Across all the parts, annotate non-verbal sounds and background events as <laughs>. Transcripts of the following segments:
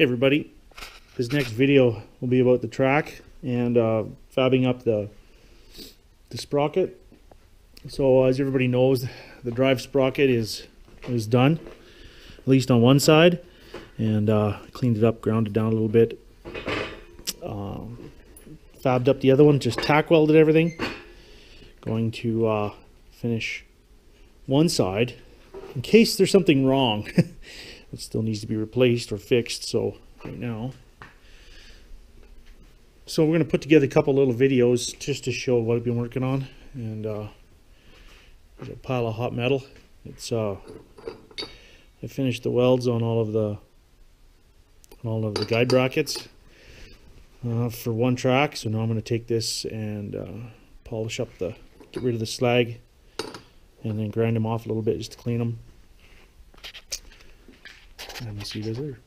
Hey everybody, this next video will be about the track and uh, fabbing up the the sprocket. So as everybody knows, the drive sprocket is is done, at least on one side, and uh, cleaned it up, ground it down a little bit, um, fabbed up the other one, just tack welded everything. Going to uh, finish one side in case there's something wrong. <laughs> it still needs to be replaced or fixed. So right now. So we're going to put together a couple little videos just to show what I've been working on. And uh, there's a pile of hot metal. It's uh, I finished the welds on all of the on all of the guide brackets uh, for one track. So now I'm going to take this and uh, polish up the, get rid of the slag, and then grind them off a little bit just to clean them. And I'll see you guys later.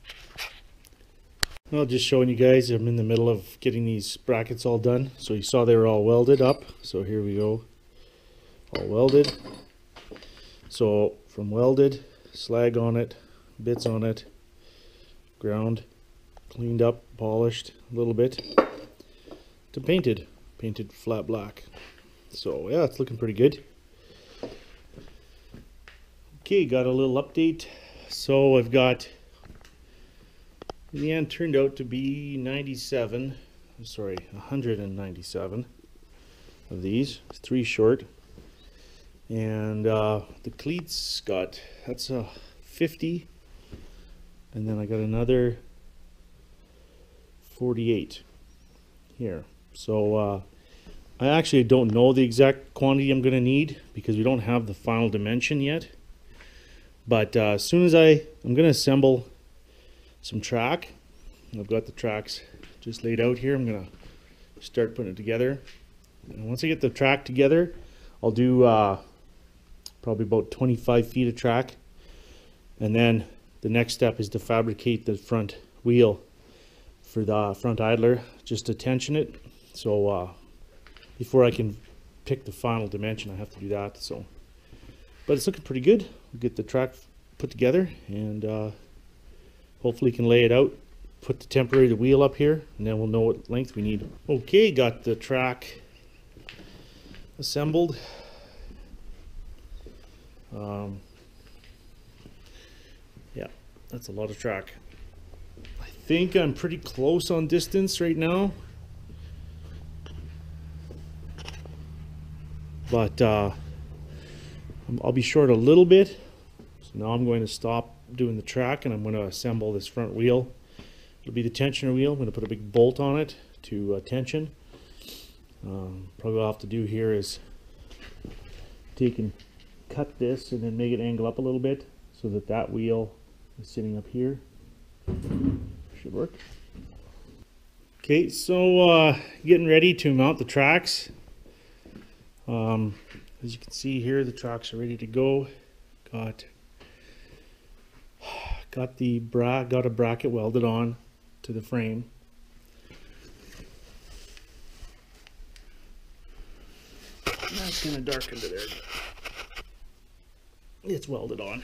Well, just showing you guys, I'm in the middle of getting these brackets all done. So you saw they were all welded up. So here we go, all welded. So from welded, slag on it, bits on it, ground, cleaned up, polished a little bit, to painted, painted flat black. So yeah, it's looking pretty good. Okay, got a little update. So I've got in the end turned out to be 97 sorry 197 of these three short. And uh, the cleats got that's a 50 and then I got another 48 here. So uh, I actually don't know the exact quantity I'm gonna need because we don't have the final dimension yet but uh, as soon as I I'm gonna assemble some track. I've got the tracks just laid out here. I'm gonna start putting it together. And once I get the track together, I'll do uh, probably about 25 feet of track. And then the next step is to fabricate the front wheel for the front idler, just to tension it. So uh, before I can pick the final dimension, I have to do that. So, but it's looking pretty good. We'll get the track put together and uh, hopefully can lay it out put the temporary wheel up here and then we'll know what length we need. Okay got the track assembled. Um, yeah that's a lot of track. I think I'm pretty close on distance right now. But uh, I'll be short a little bit so now I'm going to stop doing the track and I'm going to assemble this front wheel. It'll be the tensioner wheel. I'm going to put a big bolt on it to uh, tension. Um, probably what I'll have to do here is take and cut this and then make it angle up a little bit so that that wheel is sitting up here. Should work. Okay, so uh, getting ready to mount the tracks. Um, as you can see here, the tracks are ready to go. Got got the bra got a bracket welded on to the frame. That's kind of dark under there. It's welded on.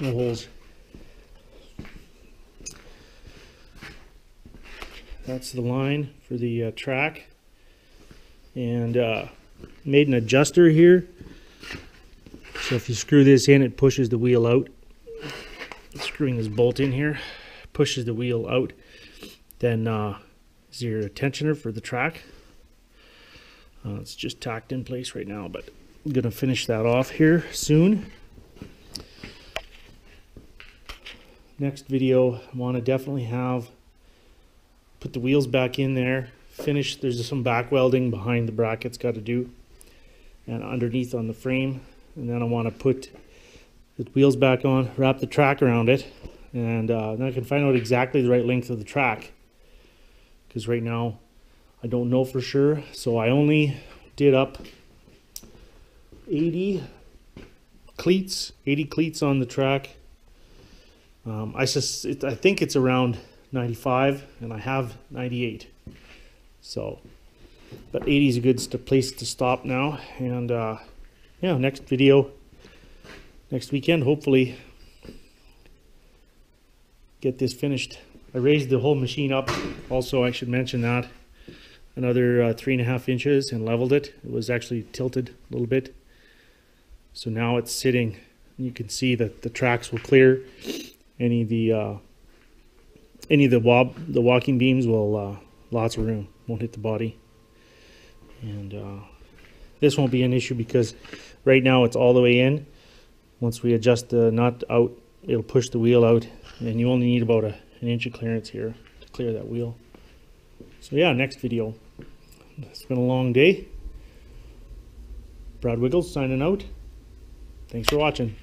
No holes. That's the line for the uh, track. And uh, made an adjuster here. So if you screw this in it pushes the wheel out. Screwing this bolt in here. Pushes the wheel out. Then uh, is your tensioner for the track? Uh, it's just tacked in place right now but I'm gonna finish that off here soon. Next video I want to definitely have put the wheels back in there finish there's some back welding behind the brackets got to do and underneath on the frame and then I want to put the wheels back on, wrap the track around it, and uh, then I can find out exactly the right length of the track. Because right now, I don't know for sure. So I only did up 80 cleats, 80 cleats on the track. Um, I, just, it, I think it's around 95, and I have 98. So, but 80 is a good place to stop now. And uh, yeah, next video next weekend, hopefully. get this finished. I raised the whole machine up. Also, I should mention that another uh, three and a half inches and leveled it. It was actually tilted a little bit. So now it's sitting. You can see that the tracks will clear. Any of the uh, any of the wob the walking beams will uh, lots of room. Won't hit the body. And uh, this won't be an issue because right now it's all the way in. Once we adjust the nut out, it'll push the wheel out, and you only need about a, an inch of clearance here to clear that wheel. So yeah, next video. It's been a long day. Brad Wiggles signing out. Thanks for watching.